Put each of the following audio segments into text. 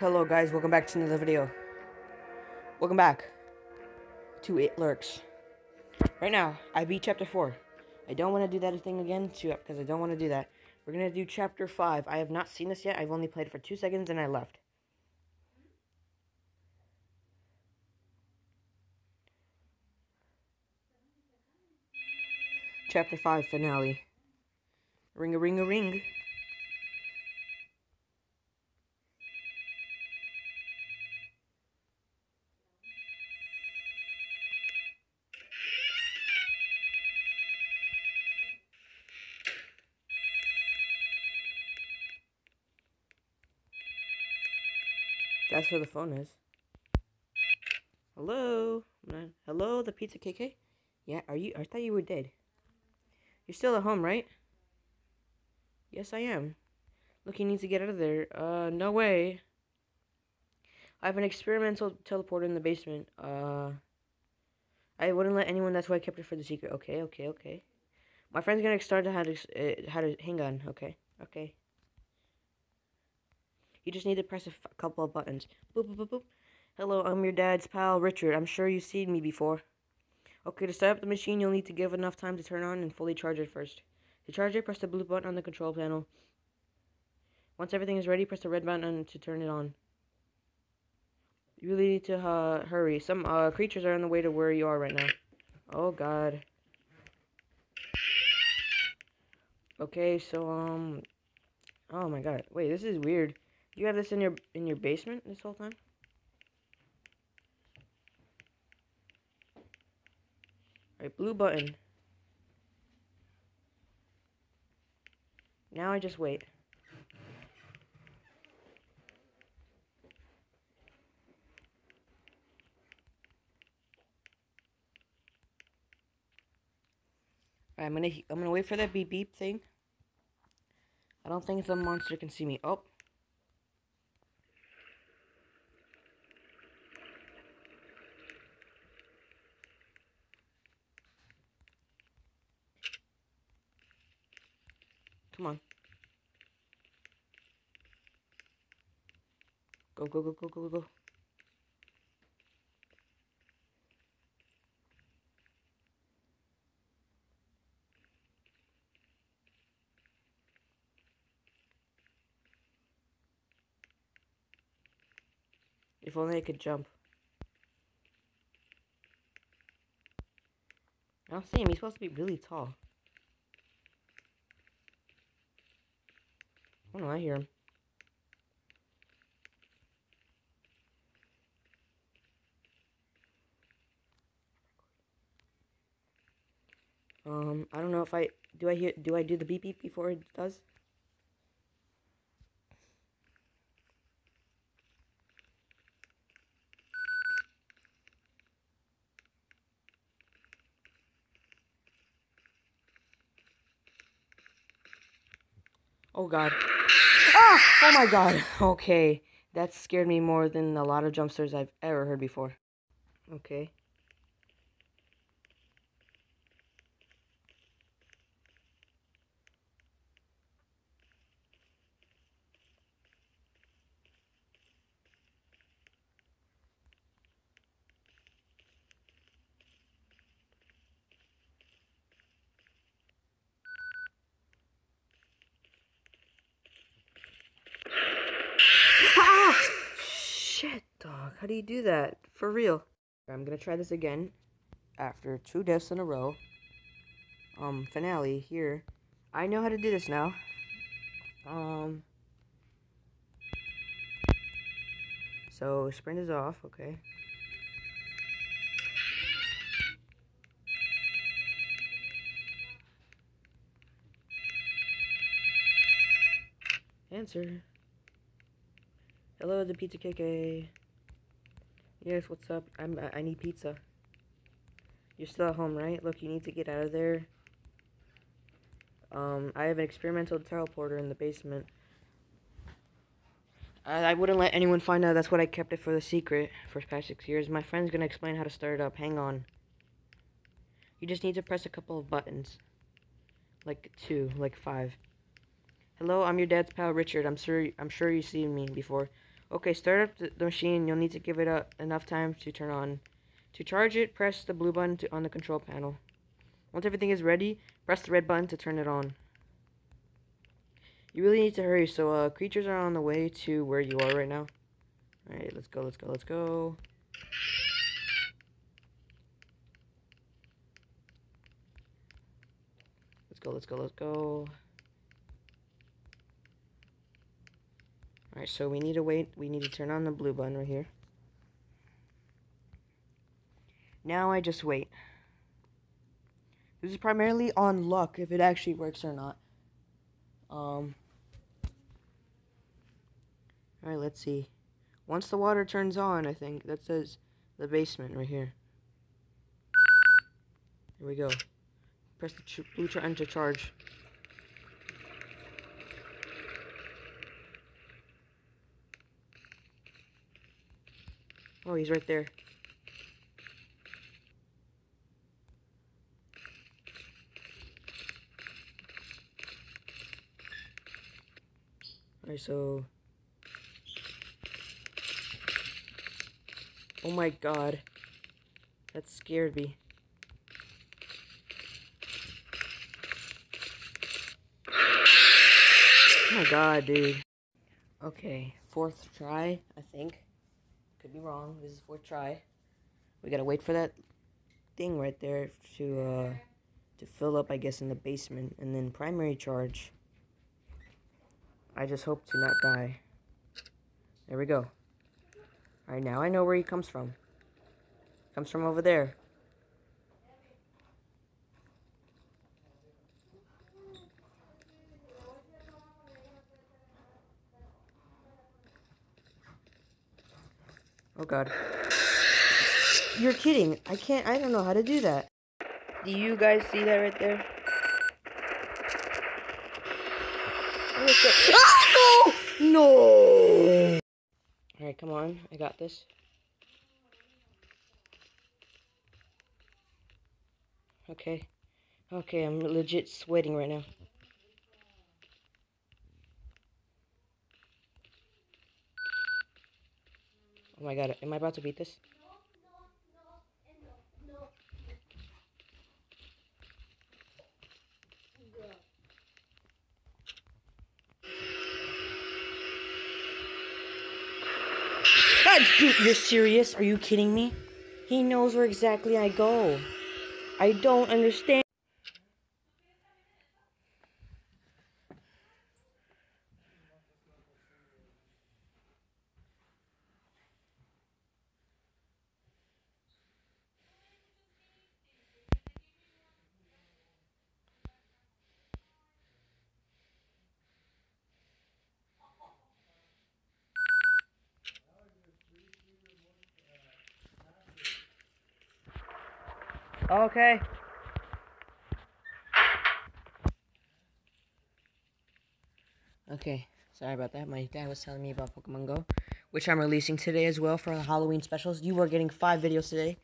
Hello guys, welcome back to another video. Welcome back to It Lurks. Right now, I beat chapter 4. I don't want to do that thing again, too, because I don't want to do that. We're going to do chapter 5. I have not seen this yet. I've only played for two seconds and I left. Chapter 5 finale. Ring a ring a ring. That's where the phone is. Hello? Hello, the pizza KK? Yeah, are you? I thought you were dead. You're still at home, right? Yes, I am. Look, he needs to get out of there. Uh, no way. I have an experimental teleporter in the basement. Uh, I wouldn't let anyone. That's why I kept it for the secret. Okay, okay, okay. My friend's gonna start to how to uh, how to hang on. Okay, okay. You just need to press a couple of buttons. Boop, boop, boop, boop. Hello, I'm your dad's pal, Richard. I'm sure you've seen me before. Okay, to start up the machine, you'll need to give enough time to turn on and fully charge it first. To charge it, press the blue button on the control panel. Once everything is ready, press the red button to turn it on. You really need to uh, hurry. Some uh, creatures are on the way to where you are right now. Oh, God. Okay, so, um... Oh, my God. Wait, this is weird. You have this in your in your basement this whole time? Alright, blue button. Now I just wait. I'm gonna I'm gonna wait for that beep beep thing. I don't think the monster can see me. Oh. Come on. Go, go, go, go, go, go. If only I could jump. I don't see him. He's supposed to be really tall. Oh, I hear him. Um, I don't know if I do I hear do I do the beep beep before it does? Oh god. Oh my god. Okay. That scared me more than a lot of jump scares I've ever heard before. Okay. How do you do that? For real. I'm gonna try this again. After two deaths in a row. Um, finale here. I know how to do this now. Um. So, sprint is off, okay. Answer. Hello, the Pizza KK. Yes, what's up? I'm I need pizza. You're still at home, right? Look, you need to get out of there. Um, I have an experimental teleporter in the basement. I, I wouldn't let anyone find out. That's what I kept it for the secret for past six years. My friend's gonna explain how to start it up. Hang on. You just need to press a couple of buttons. Like two, like five. Hello, I'm your dad's pal, Richard. I'm sure I'm sure you've seen me before. Okay, start up the, machine. You'll need to give it a, enough time to turn on. To charge it, press the blue button to, on the control panel. Once everything is ready, press the red button to turn it on. You really need to hurry, so uh, creatures are on the way to where you are right now. Alright, let's go, let's go, let's go. Let's go, let's go, let's go. Alright, so we need to wait. We need to turn on the blue button right here. Now I just wait. This is primarily on luck if it actually works or not. Um. Alright, let's see. Once the water turns on, I think, that says the basement right here. Here we go. Press the blue to charge. Oh, he's right there. Alright, so... Oh my god. That scared me. Oh my god, dude. Okay, fourth try, I think. Could be wrong. This is fourth try. We gotta wait for that thing right there to uh to fill up, I guess, in the basement, and then primary charge. I just hope to not die. There we go. Alright, now I know where he comes from. Comes from over there. Oh god. You're kidding. I can't, I don't know how to do that. Do you guys see that right there? Ah, no! No! Alright, come on. I got this. Okay. Okay, I'm legit sweating right now. Oh my god, am I about to beat this? Dude, you're serious? Are you kidding me? He knows where exactly I go. I don't understand. Okay. Okay, sorry about that. My dad was telling me about Pokemon Go, which I'm releasing today as well for the Halloween specials. You are getting five videos today.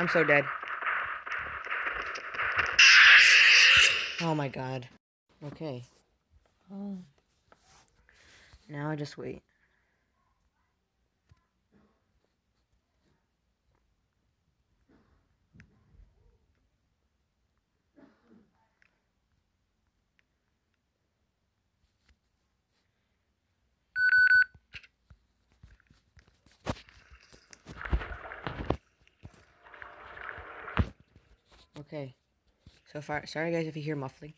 I'm so dead. Oh my god. Okay. Oh. Now I just wait. Okay. So far, sorry guys if you hear muffling.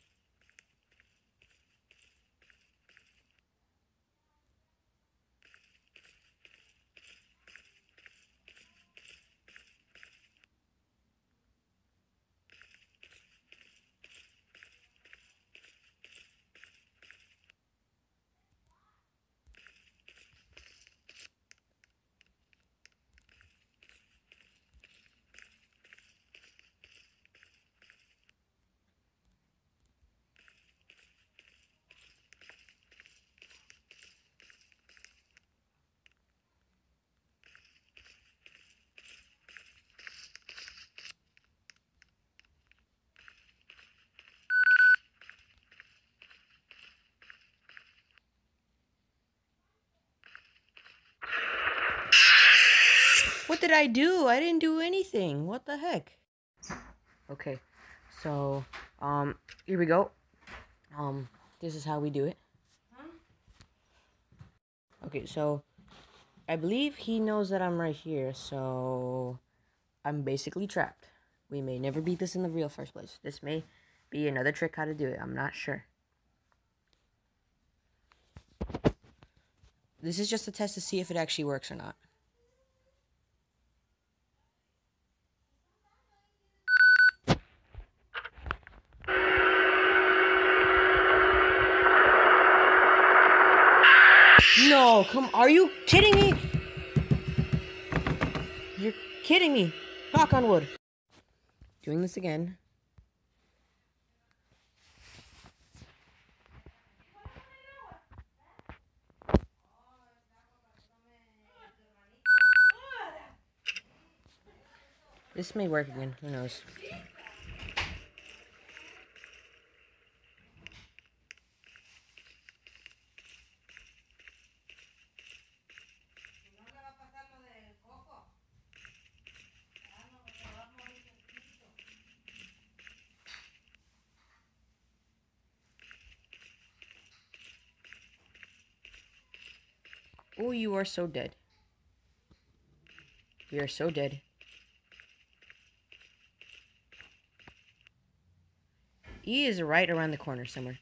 Did I do? I didn't do anything. What the heck? Okay, so, um, here we go. Um, this is how we do it. Okay, so, I believe he knows that I'm right here, so I'm basically trapped. We may never beat this in the real first place. This may be another trick how to do it. I'm not sure. This is just a test to see if it actually works or not. No, come, are you kidding me? You're kidding me. Knock on wood. Doing this again. This may work again. Who knows? Oh, you are so dead. You are so dead. E is right around the corner somewhere.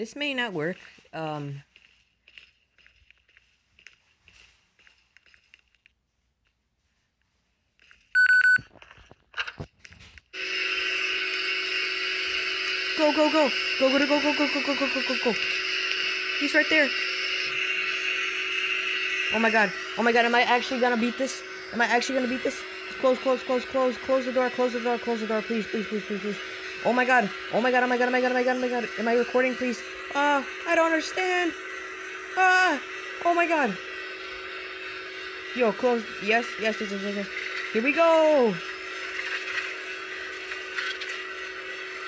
This may not work. Um, Go, go, go. Go, go, go, go, go, go, go, go, go, go, go. He's right there. Oh my god. Oh my god, am I actually gonna beat this? Am I actually gonna beat this? Close, close, close, close, close the door, close the door, close the door, please, please, please, please, please. Oh my god. Oh my god, oh my god, oh my god, oh my god, oh my god. Am I recording, please? Ah, uh, I don't understand. Ah, oh my god. Yo, close. Yes, yes, yes, yes, yes. Here we go.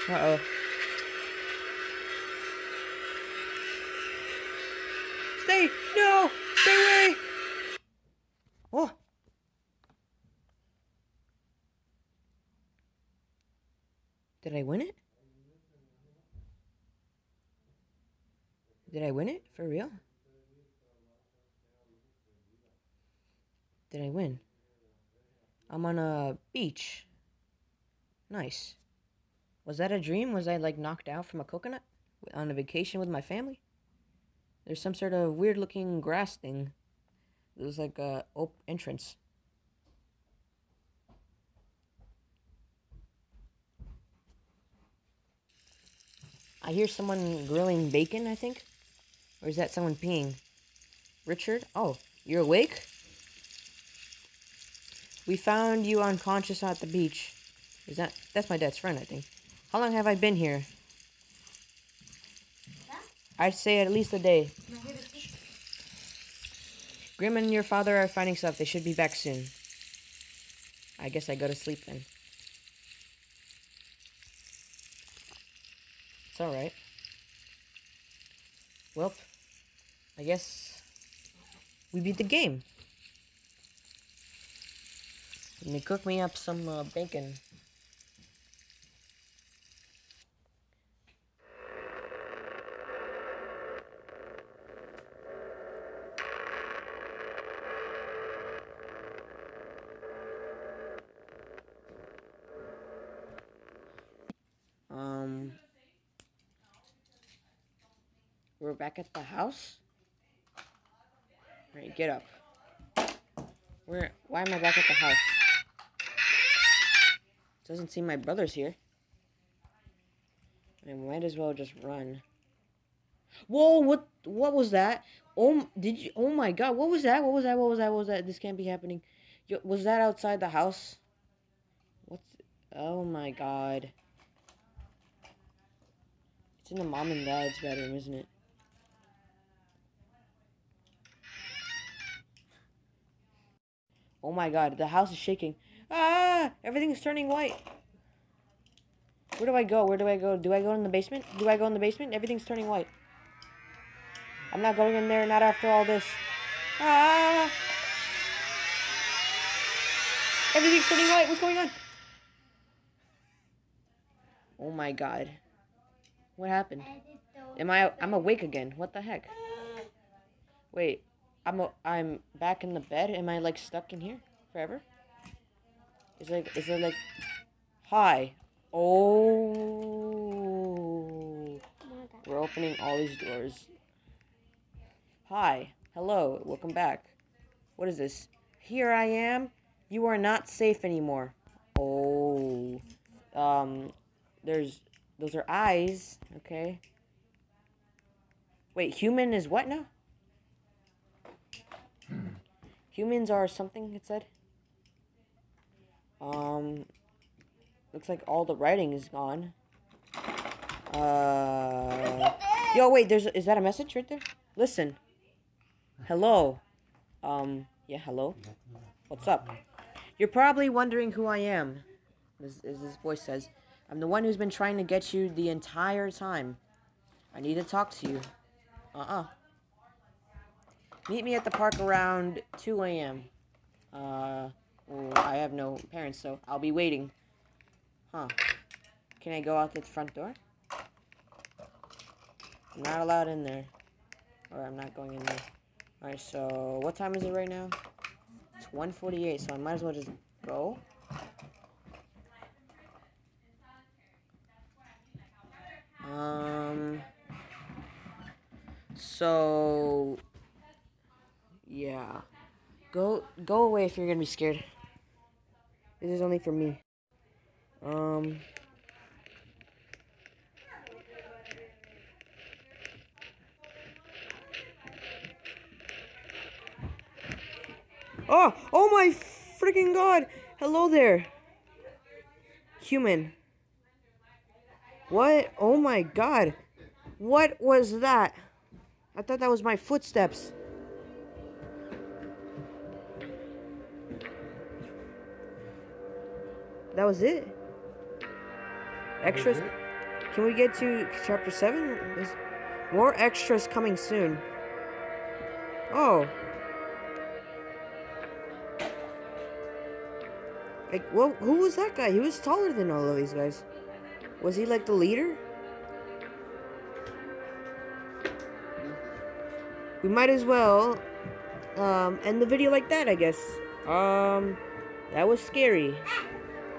Uh-oh. Stay! No! Stay away! Oh! Did I win it? Did I win it? For real? Did I win? I'm on a beach. Nice. Was that a dream? Was I like knocked out from a coconut? On a vacation with my family? There's some sort of weird looking grass thing. There's like a entrance. I hear someone grilling bacon, I think. Or is that someone peeing? Richard? Oh, you're awake? We found you unconscious at the beach. Is that... That's my dad's friend, I think. How long have I been here? I'd say at least a day. Grim and your father are finding stuff. They should be back soon. I guess I go to sleep then. Alright. Well, I guess we beat the game. Let me cook me up some uh, bacon. Um, we're back at the house. Alright, get up. Where? Why am I back at the house? Doesn't seem my brother's here. I might as well just run. Whoa, what what was that? Oh, did you Oh my god, what was that? What was that? What was that? What was that? This can't be happening. Yo, was that outside the house? What's Oh my god. It's in the mom and dad's bedroom, isn't it? Oh my god, the house is shaking. Ah! Everything's turning white. Where do I go? Where do I go? Do I go in the basement? Do I go in the basement? Everything's turning white. I'm not going in there, not after all this. Ah! Everything's turning white. What's going on? Oh my god. What happened? Am I I'm awake again. What the heck? Wait. I'm a, I'm back in the bed. Am I like stuck in here forever? Is like is it like Hi. Oh. We're opening all these doors. Hi. Hello. Welcome back. What is this? Here I am. You are not safe anymore. Oh. Um there's those are eyes, okay? Wait, human is what now? Humans are something, it said. Um, looks like all the writing is gone. Uh, yo, wait, there's, is that a message right there? Listen. Hello. Um, yeah, hello. What's up? You're probably wondering who I am, as, this voice says. I'm the one who's been trying to get you the entire time. I need to talk to you. Uh-uh. Meet me at the park around 2 a.m. Uh, I have no parents, so I'll be waiting. Huh. Can I go out the front door? I'm not allowed in there. Or I'm not going in there. Alright, so what time is it right now? It's 1.48, so I might as well just go. Um, so, yeah. Go, go away if you're gonna be scared. This is only for me. Um. Oh, oh my freaking god! Hello there. Human. What? Oh my god. What was that? I thought that was my footsteps. That was it? Extras? Can we get to chapter 7? There's more extras coming soon. Oh. Like, well, who was that guy? He was taller than all of these guys. Was he like the leader? We might as well um, end the video like that, I guess. Um, that was scary.